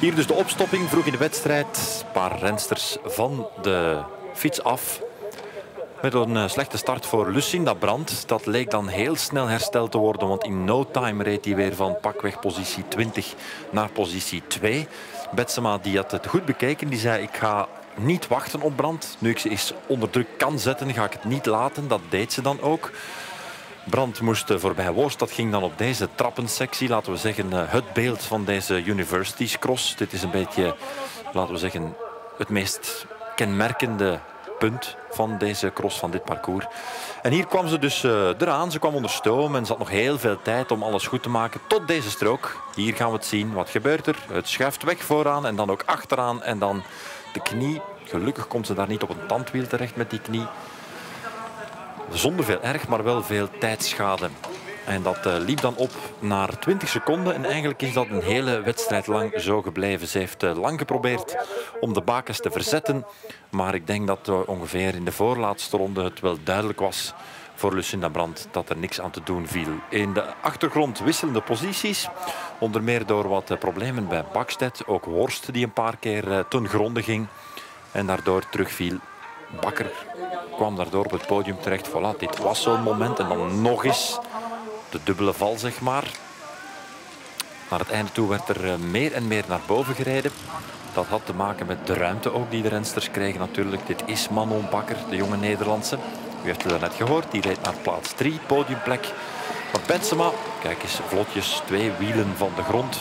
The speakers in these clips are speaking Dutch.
Hier dus de opstopping vroeg in de wedstrijd. Een paar rensters van de fiets af. Met een eh, slechte start voor Lucinda Brandt. Dat leek dan heel snel hersteld te worden. Want in no time reed hij weer van pakweg positie 20 naar positie 2. Betsema die had het goed bekeken. Die zei ik ga niet wachten op Brandt. Nu ik ze onder druk kan zetten ga ik het niet laten. Dat deed ze dan ook. Brand moest voorbij Worst. Dat ging dan op deze trappensectie. Laten we zeggen eh, het beeld van deze Universities Cross. Dit is een beetje, laten we zeggen, het meest kenmerkende punt van deze cross, van dit parcours. En hier kwam ze dus uh, eraan. Ze kwam onder stoom en ze had nog heel veel tijd om alles goed te maken tot deze strook. Hier gaan we het zien. Wat gebeurt er? Het schuift weg vooraan en dan ook achteraan en dan de knie. Gelukkig komt ze daar niet op een tandwiel terecht met die knie. Zonder veel erg, maar wel veel tijdschade. En dat uh, liep dan op naar 20 seconden. En eigenlijk is dat een hele wedstrijd lang zo gebleven. Ze heeft uh, lang geprobeerd om de bakens te verzetten. Maar ik denk dat uh, ongeveer in de voorlaatste ronde het wel duidelijk was voor Lucinda Brandt dat er niks aan te doen viel. In de achtergrond wisselende posities. Onder meer door wat problemen bij Bakstedt. Ook Worst die een paar keer ten gronde ging. En daardoor terugviel. Bakker kwam daardoor op het podium terecht. Voilà, dit was zo'n moment. En dan nog eens de dubbele val, zeg maar. Naar het einde toe werd er eh, meer en meer naar boven gereden. Dat had te maken met de ruimte ook die de rensters kregen natuurlijk. Dit is Manon Bakker, de jonge Nederlandse. U heeft het net gehoord, die reed naar plaats 3, podiumplek. Maar Betsema, kijk eens, vlotjes, twee wielen van de grond.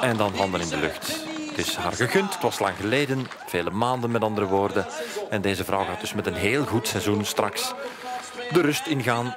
En dan handen in de lucht. Het is haar gegund, het was lang geleden, vele maanden met andere woorden. En deze vrouw gaat dus met een heel goed seizoen straks de rust ingaan